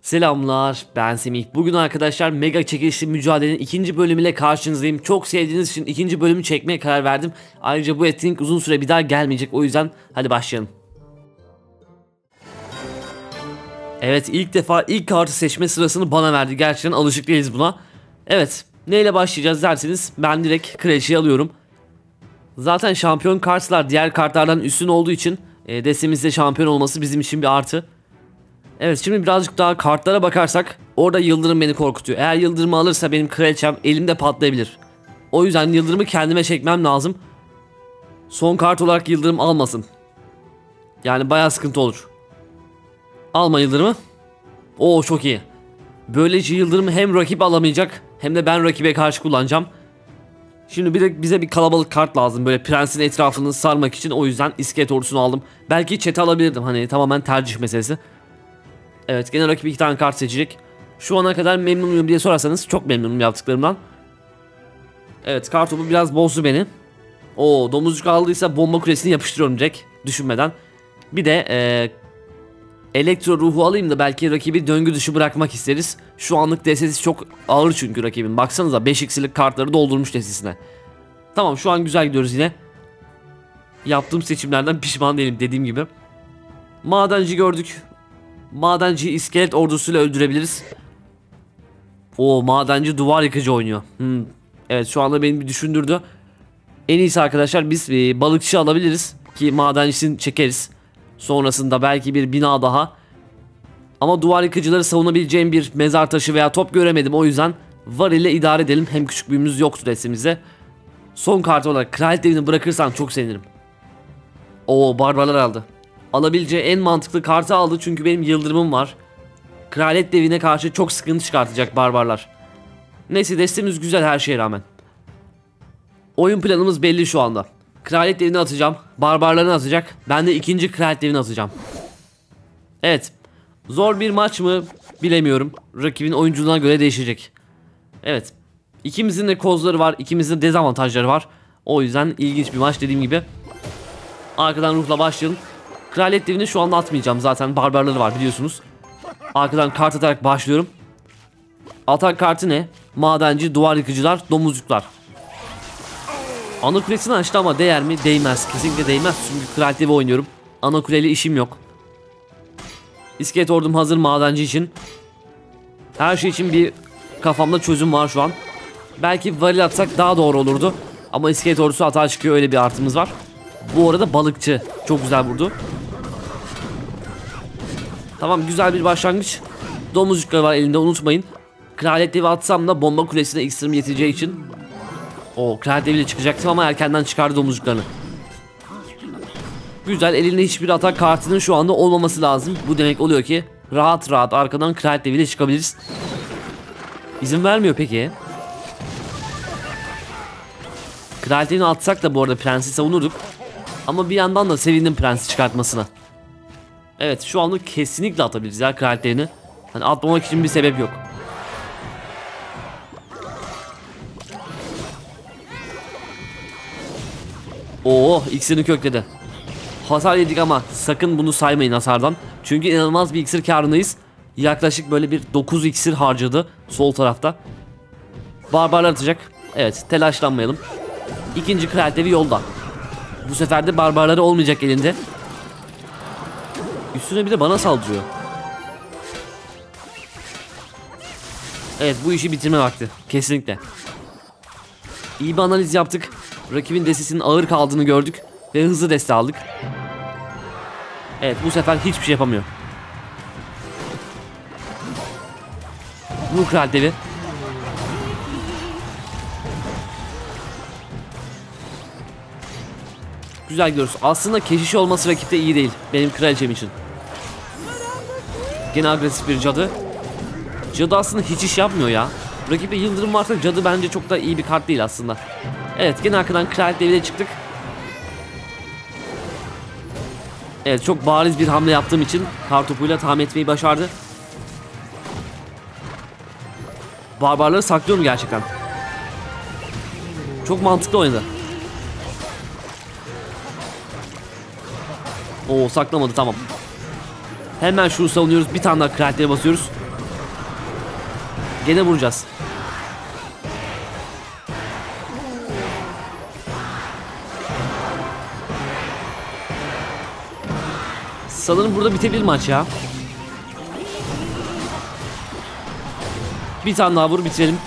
Selamlar ben Semih. Bugün arkadaşlar mega çekilişli mücadelenin ikinci bölümüyle karşınızdayım. Çok sevdiğiniz için ikinci bölümü çekmeye karar verdim. Ayrıca bu etkinlik uzun süre bir daha gelmeyecek o yüzden hadi başlayalım. Evet ilk defa ilk kartı seçme sırasını bana verdi. Gerçekten alışık değiliz buna. Evet neyle başlayacağız derseniz ben direkt kraliçeyi alıyorum. Zaten şampiyon kartlar diğer kartlardan üstün olduğu için e, destemizde şampiyon olması bizim için bir artı. Evet şimdi birazcık daha kartlara bakarsak orada Yıldırım beni korkutuyor. Eğer Yıldırım'ı alırsa benim kraliçem elimde patlayabilir. O yüzden Yıldırım'ı kendime çekmem lazım. Son kart olarak Yıldırım almasın. Yani bayağı sıkıntı olur. Alma Yıldırım'ı. Oo çok iyi. Böylece Yıldırım'ı hem rakip alamayacak hem de ben rakibe karşı kullanacağım. Şimdi bir de bize bir kalabalık kart lazım böyle prensin etrafını sarmak için o yüzden iskelet ordusunu aldım. Belki çete alabilirdim hani tamamen tercih meselesi. Evet gene rakip iki tane kart seçecek. Şu ana kadar memnun muyum diye sorarsanız çok memnunum yaptıklarımdan. Evet kartopu biraz bozdu beni. O domuzcuk aldıysa bomba kulesini yapıştırıyorum direkt düşünmeden. Bir de ee, elektro ruhu alayım da belki rakibi döngü dışı bırakmak isteriz. Şu anlık DS'si çok ağır çünkü rakibin. Baksanıza 5 x'lik kartları doldurmuş DS'sine. Tamam şu an güzel gidiyoruz yine. Yaptığım seçimlerden pişman değilim dediğim gibi. Madenci gördük. Madenci iskelet ordusuyla öldürebiliriz. O madenci duvar yıkıcı oynuyor. Hmm. Evet şu anda beni bir düşündürdü. En iyisi arkadaşlar biz e, balıkçı alabiliriz ki madencisini çekeriz. Sonrasında belki bir bina daha. Ama duvar yıkıcıları savunabileceğim bir mezar taşı veya top göremedim o yüzden var ile idare edelim. Hem küçük büyümüz yoktu resmimizde. Son kart olarak kraliyet devini bırakırsan çok sevinirim. Oo barbarlar aldı. Alabileceği en mantıklı kartı aldı çünkü benim yıldırımım var. Kraliyet devine karşı çok sıkıntı çıkartacak barbarlar. Neyse destemiz güzel her şeye rağmen. Oyun planımız belli şu anda. Kraliyet devini atacağım. Barbarlarını atacak. Ben de ikinci kraliyet devini atacağım. Evet. Zor bir maç mı bilemiyorum. Rakibin oyunculuğuna göre değişecek. Evet. İkimizin de kozları var. ikimizin de dezavantajları var. O yüzden ilginç bir maç dediğim gibi. Arkadan ruhla başlayalım. Kraliyet devini şu anda atmayacağım zaten barbarları var biliyorsunuz. Arkadan kart atarak başlıyorum. Atak kartı ne? Madenci, duvar yıkıcılar, domuzcuklar. Ana kulesini açtı ama değer mi? Değmez. Kesinlikle değmez çünkü kraliyet devi oynuyorum. Ana kuleli işim yok. İskelet ordum hazır madenci için. Her şey için bir kafamda çözüm var şu an. Belki varil atsak daha doğru olurdu. Ama iskelet ordusu hata çıkıyor öyle bir artımız var. Bu arada balıkçı. Çok güzel vurdu. Tamam güzel bir başlangıç. Domuzcukları var elinde unutmayın. Kraliyet devi atsam da bomba kulesine iksirim yeteceği için. O kraliyet deviyle çıkacaktım ama erkenden çıkardı domuzcuklarını. Güzel elinde hiçbir atak kartının şu anda olmaması lazım. Bu demek oluyor ki rahat rahat arkadan kraliyet deviyle çıkabiliriz. İzin vermiyor peki. Kraliyet devini atsak da bu arada prensi savunurduk. Ama bir yandan da sevindim prensi çıkartmasına. Evet şu anlık kesinlikle atabiliriz ya kraliyetlerini. Hani atmamak için bir sebep yok. Oo iksirini kökledi. Hasar yedik ama sakın bunu saymayın hasardan. Çünkü inanılmaz bir iksir karındayız. Yaklaşık böyle bir 9 iksir harcadı sol tarafta. Barbarlar atacak. Evet telaşlanmayalım. İkinci kraliyet devi yolda. Bu sefer de barbarları olmayacak elinde. Üstüne bir de bana saldırıyor. Evet bu işi bitirme vakti. Kesinlikle. İyi bir analiz yaptık. Rakibin desisinin ağır kaldığını gördük. Ve hızlı deste aldık. Evet bu sefer hiçbir şey yapamıyor. Kral devi. Güzel gidiyoruz. Aslında keşiş olması rakipte iyi değil. Benim kraliçem için. Gene agresif bir cadı. Cadı aslında hiç iş yapmıyor ya. Rakipte yıldırım varsa cadı bence çok da iyi bir kart değil aslında. Evet gene arkadan kraliyet deviyle çıktık. Evet çok bariz bir hamle yaptığım için kartopuyla tahmin etmeyi başardı. Barbarları saklıyorum gerçekten. Çok mantıklı oynadı. Oo saklamadı tamam. Hemen şunu savunuyoruz. Bir tane daha kraliçeye basıyoruz. Gene vuracağız. Sanırım burada bitebilir maç ya. Bir tane daha vur bitirelim.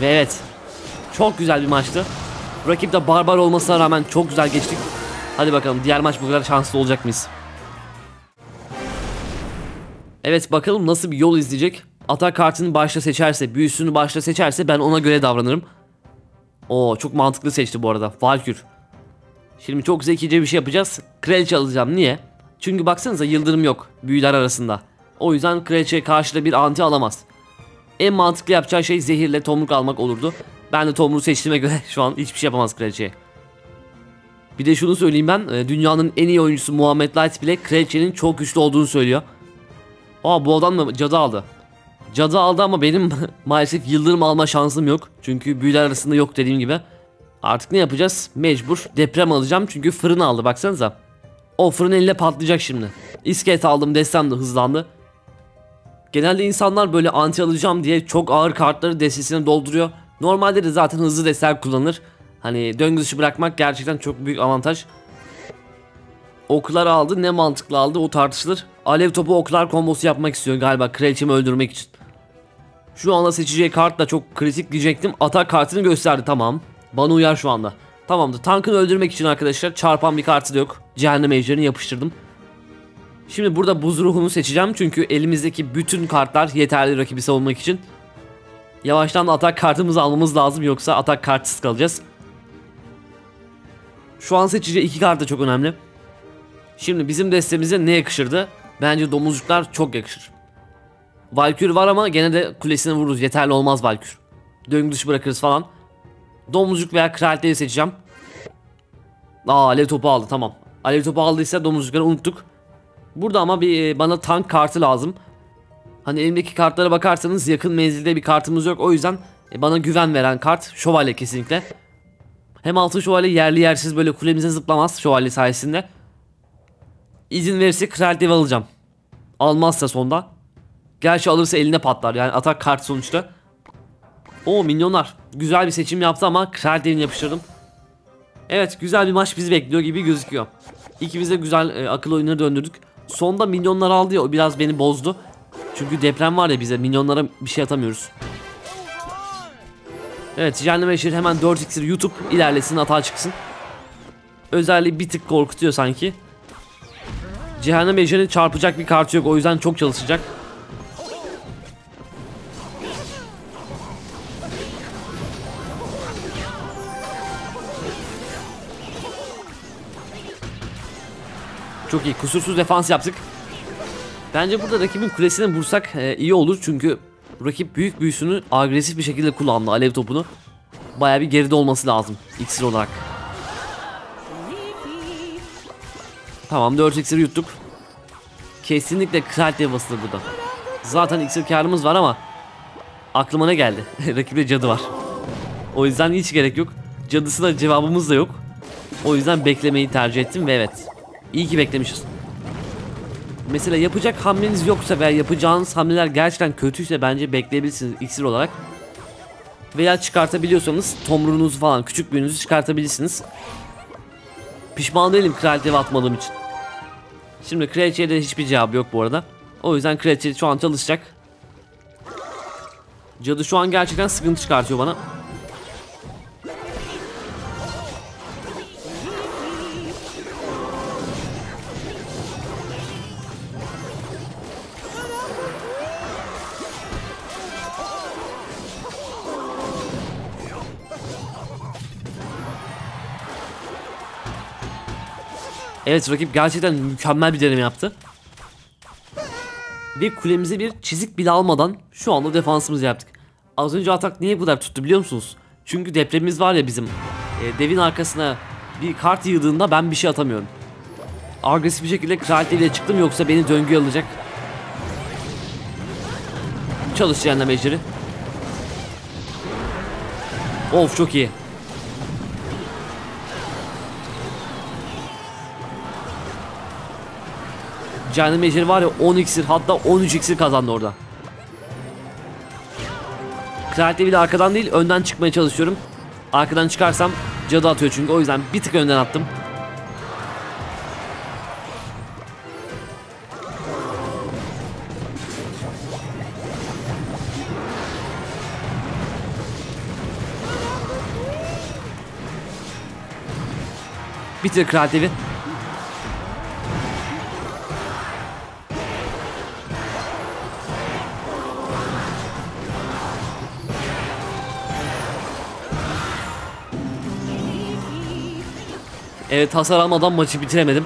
Ve evet. Çok güzel bir maçtı. Rakip de barbar olmasına rağmen çok güzel geçtik. Hadi bakalım diğer maç bu kadar şanslı olacak mıyız? Evet bakalım nasıl bir yol izleyecek. Atak kartını başta seçerse, büyüsünü başta seçerse ben ona göre davranırım. Oo çok mantıklı seçti bu arada. Valkür. Şimdi çok zekice bir şey yapacağız. Kraliçe alacağım. Niye? Çünkü baksanıza yıldırım yok büyüler arasında. O yüzden kraliçeye karşı da bir anti alamaz. En mantıklı yapacağı şey zehirle tomruk almak olurdu. Ben de tomruğu seçtiğime göre şu an hiçbir şey yapamaz kraliçeye. Bir de şunu söyleyeyim ben. e, Dünyanın en iyi oyuncusu Muhammed Light bile kraliçenin çok güçlü olduğunu söylüyor. Aa bu adam mı cadı aldı. Cadı aldı ama benim maalesef yıldırım alma şansım yok. Çünkü büyüler arasında yok dediğim gibi. Artık ne yapacağız? Mecbur deprem alacağım çünkü fırın aldı baksanıza. O fırın eline patlayacak şimdi. İskelet aldım destem de hızlandı. Genelde insanlar böyle anti alacağım diye çok ağır kartları destesine dolduruyor. Normalde de zaten hızlı destek kullanır. Hani döngü dışı bırakmak gerçekten çok büyük avantaj. Oklar aldı ne mantıklı aldı o tartışılır. Alev topu oklar kombosu yapmak istiyor galiba kraliçemi öldürmek için. Şu anda seçeceği kart da çok kritik diyecektim. Atak kartını gösterdi tamam. Bana uyar şu anda. Tamamdır. Tankını öldürmek için arkadaşlar çarpan bir kartı da yok. Cehennem ejderini yapıştırdım. Şimdi burada buz ruhunu seçeceğim çünkü elimizdeki bütün kartlar yeterli rakibi savunmak için. Yavaştan atak kartımızı almamız lazım yoksa atak kartsız kalacağız. Şu an seçeceği iki kart da çok önemli. Şimdi bizim destemize ne yakışırdı? Bence domuzcuklar çok yakışır. Valkür var ama gene de kulesine vururuz. Yeterli olmaz Valkür. Döngü dışı bırakırız falan. Domuzcuk veya kraliçeyi seçeceğim. Aa alev topu aldı tamam. Alev topu aldıysa domuzcukları unuttuk. Burada ama bir e, bana tank kartı lazım. Hani elimdeki kartlara bakarsanız yakın menzilde bir kartımız yok. O yüzden e, bana güven veren kart şövalye kesinlikle. Hem altın şövalye yerli yersiz böyle kulemize zıplamaz şövalye sayesinde. İzin verirse kraliçeyi alacağım. Almazsa sonda. Gerçi alırsa eline patlar yani atak kart sonuçta. O milyonlar. Güzel bir seçim yaptı ama kraliçeyi yapıştırdım. Evet güzel bir maç bizi bekliyor gibi gözüküyor. İkimiz de güzel e, akıl oyunları döndürdük. Sonda milyonlar aldı ya o biraz beni bozdu. Çünkü deprem var ya bize milyonlara bir şey atamıyoruz. Evet Cehennem Eşir hemen 4 iksir YouTube ilerlesin hata çıksın. Özelliği bir tık korkutuyor sanki. Cehennem Ejder'in çarpacak bir kartı yok o yüzden çok çalışacak. Çok iyi kusursuz defans yaptık. Bence burada rakibin kulesine vursak e, iyi olur çünkü rakip büyük büyüsünü agresif bir şekilde kullandı alev topunu. Baya bir geride olması lazım iksir olarak. Tamam 4 iksiri yuttuk. Kesinlikle kraliçe basılır burada. Zaten iksir karımız var ama aklıma ne geldi? Rakipte cadı var. O yüzden hiç gerek yok. Cadısı da cevabımız da yok. O yüzden beklemeyi tercih ettim ve evet. İyi ki beklemişiz. Mesela yapacak hamleniz yoksa veya yapacağınız hamleler gerçekten kötüyse bence bekleyebilirsiniz iksir olarak. Veya çıkartabiliyorsanız tomruğunuzu falan küçük büyünüzü çıkartabilirsiniz. Pişman değilim kraliçeye atmadığım için. Şimdi kraliçeye de hiçbir cevabı yok bu arada. O yüzden kraliçe şu an çalışacak. Cadı şu an gerçekten sıkıntı çıkartıyor bana. Evet rakip gerçekten mükemmel bir deneme yaptı. Ve kulemize bir çizik bile almadan şu anda defansımızı yaptık. Az önce atak niye bu kadar tuttu biliyor musunuz? Çünkü depremimiz var ya bizim. E, devin arkasına bir kart yığdığında ben bir şey atamıyorum. Agresif bir şekilde kraliçeyle çıktım yoksa beni döngüye alacak. Çalış cehennem ejderi. Of çok iyi. Cehennem ejderi var ya 10 iksir hatta 13 iksir kazandı orada. Kraliçe bile arkadan değil önden çıkmaya çalışıyorum. Arkadan çıkarsam cadı atıyor çünkü o yüzden bir tık önden attım. Bitir kral Evet hasar almadan maçı bitiremedim.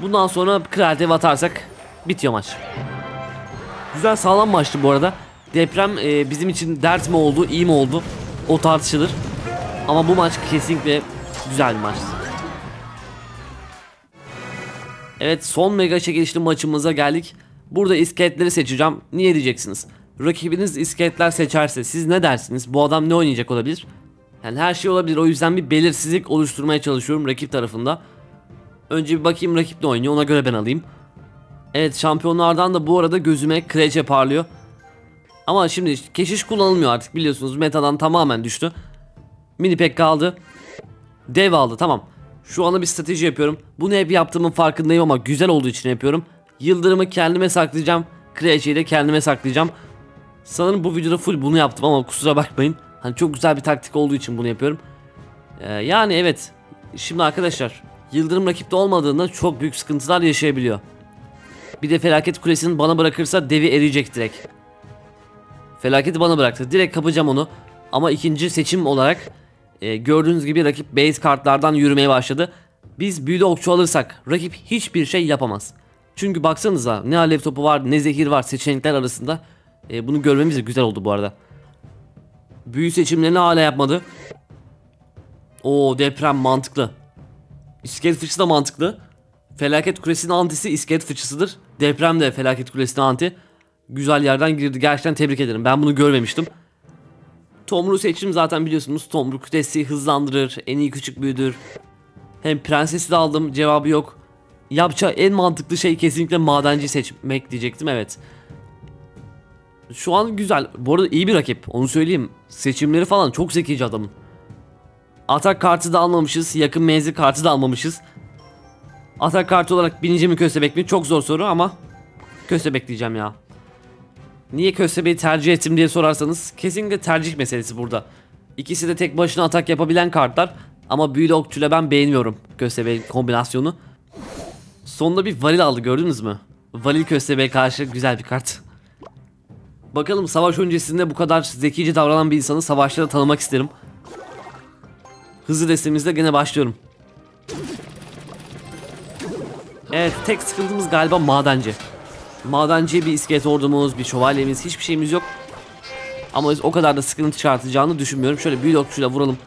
Bundan sonra kral dev atarsak bitiyor maç. Güzel sağlam maçtı bu arada. Deprem e, bizim için dert mi oldu, iyi mi oldu? O tartışılır. Ama bu maç kesinlikle güzel bir maçtı. Evet son mega çekilişli maçımıza geldik. Burada iskeletleri seçeceğim. Niye diyeceksiniz? Rakibiniz iskeletler seçerse siz ne dersiniz? Bu adam ne oynayacak olabilir? Yani her şey olabilir. O yüzden bir belirsizlik oluşturmaya çalışıyorum rakip tarafında. Önce bir bakayım rakip ne oynuyor ona göre ben alayım. Evet şampiyonlardan da bu arada gözüme kraliçe parlıyor. Ama şimdi keşiş kullanılmıyor artık biliyorsunuz metadan tamamen düştü. Mini pek kaldı. Dev aldı tamam. Şu anda bir strateji yapıyorum. Bunu hep yaptığımın farkındayım ama güzel olduğu için yapıyorum. Yıldırımı kendime saklayacağım. Kraliçeyi de kendime saklayacağım. Sanırım bu videoda full bunu yaptım ama kusura bakmayın. Hani çok güzel bir taktik olduğu için bunu yapıyorum. Ee, yani evet. Şimdi arkadaşlar Yıldırım rakipte olmadığında çok büyük sıkıntılar yaşayabiliyor. Bir de felaket kulesini bana bırakırsa devi eriyecek direkt. Felaketi bana bıraktı. Direkt kapacağım onu. Ama ikinci seçim olarak e, gördüğünüz gibi rakip base kartlardan yürümeye başladı. Biz büyülü okçu alırsak rakip hiçbir şey yapamaz. Çünkü baksanıza ne alev topu var ne zehir var seçenekler arasında. E, bunu görmemiz de güzel oldu bu arada. Büyü seçimlerini hala yapmadı. O deprem mantıklı. İskelet fıçısı da mantıklı. Felaket kulesinin antisi iskelet fıçısıdır. Deprem de felaket kulesinin anti. Güzel yerden girdi. Gerçekten tebrik ederim. Ben bunu görmemiştim. Tomru seçim zaten biliyorsunuz. Tomru kütlesi hızlandırır. En iyi küçük büyüdür. Hem prensesi de aldım. Cevabı yok. Yapacağı en mantıklı şey kesinlikle madenci seçmek diyecektim. Evet. Şu an güzel. Bu arada iyi bir rakip. Onu söyleyeyim. Seçimleri falan çok zekice adamın. Atak kartı da almamışız. Yakın menzil kartı da almamışız. Atak kartı olarak bininci mi köstebek mi? Çok zor soru ama köstebek diyeceğim ya. Niye köstebeği tercih ettim diye sorarsanız kesinlikle tercih meselesi burada. İkisi de tek başına atak yapabilen kartlar ama büyülü okçuyla ben beğenmiyorum köstebeğin kombinasyonu. Sonunda bir varil aldı gördünüz mü? Varil köstebeğe karşı güzel bir kart. Bakalım savaş öncesinde bu kadar zekice davranan bir insanı savaşta da tanımak isterim. Hızlı destemizle gene başlıyorum. Evet tek sıkıntımız galiba madenci. Madenci bir iskelet ordumuz, bir şövalyemiz, hiçbir şeyimiz yok. Ama o kadar da sıkıntı çıkartacağını düşünmüyorum. Şöyle büyülü okçuyla vuralım.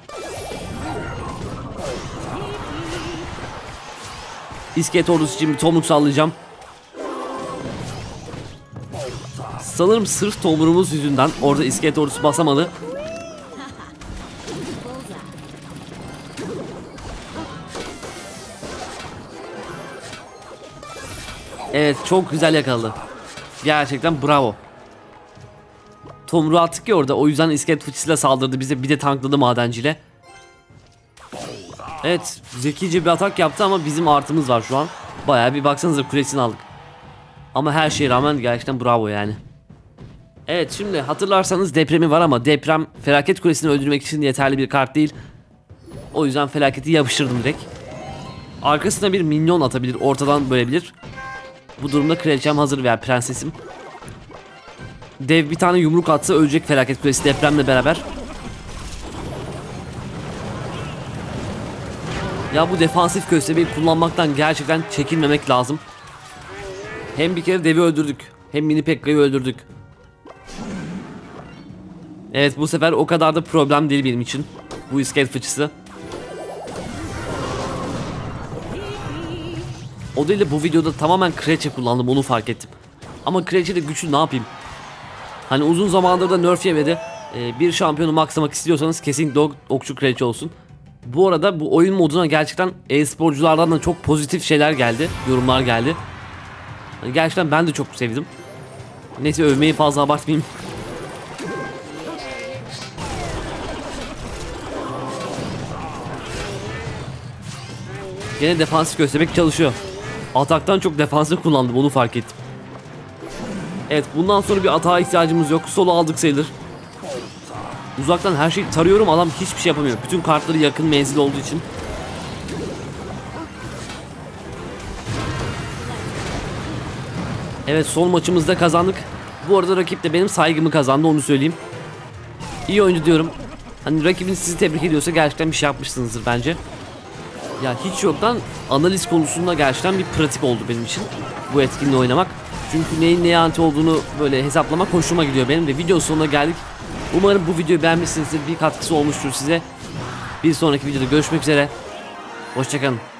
İskelet ordusu için bir tomruk sallayacağım. Sanırım sırf tomruğumuz yüzünden orada iskelet ordusu basamadı. Evet çok güzel yakaladı. Gerçekten bravo. Tomru attık ya orada o yüzden iskelet fıçısıyla saldırdı bize bir de tankladı madenciyle. Evet zekice bir atak yaptı ama bizim artımız var şu an. Baya bir baksanıza kulesini aldık. Ama her şeye rağmen gerçekten bravo yani. Evet şimdi hatırlarsanız depremi var ama deprem felaket kulesini öldürmek için yeterli bir kart değil. O yüzden felaketi yapıştırdım direkt. Arkasına bir minyon atabilir ortadan bölebilir. Bu durumda kraliçem hazır veya prensesim. Dev bir tane yumruk atsa ölecek felaket kulesi depremle beraber. Ya bu defansif köstebeği kullanmaktan gerçekten çekinmemek lazım. Hem bir kere devi öldürdük. Hem mini pekka'yı öldürdük. Evet bu sefer o kadar da problem değil benim için. Bu iskelet fıçısı. O değil de bu videoda tamamen kraliçe kullandım onu fark ettim. Ama kraliçe de güçlü ne yapayım? Hani uzun zamandır da nerf yemedi. Ee, bir şampiyonu maksamak istiyorsanız kesinlikle ok okçu kraliçe olsun. Bu arada bu oyun moduna gerçekten e-sporculardan da çok pozitif şeyler geldi. Yorumlar geldi. Hani gerçekten ben de çok sevdim. Neyse övmeyi fazla abartmayayım. Gene defansif köstebek çalışıyor. Ataktan çok defansif kullandım onu fark ettim. Evet bundan sonra bir atağa ihtiyacımız yok. Solo aldık sayılır. Uzaktan her şeyi tarıyorum adam hiçbir şey yapamıyor. Bütün kartları yakın menzil olduğu için. Evet son maçımızda kazandık. Bu arada rakip de benim saygımı kazandı onu söyleyeyim. İyi oyuncu diyorum. Hani rakibin sizi tebrik ediyorsa gerçekten bir şey yapmışsınızdır bence. Ya hiç yoktan analiz konusunda gerçekten bir pratik oldu benim için. Bu etkinliği oynamak. Çünkü neyin neye anti olduğunu böyle hesaplamak hoşuma gidiyor benim de video sonuna geldik. Umarım bu videoyu beğenmişsinizdir. Bir katkısı olmuştur size. Bir sonraki videoda görüşmek üzere. Hoşçakalın.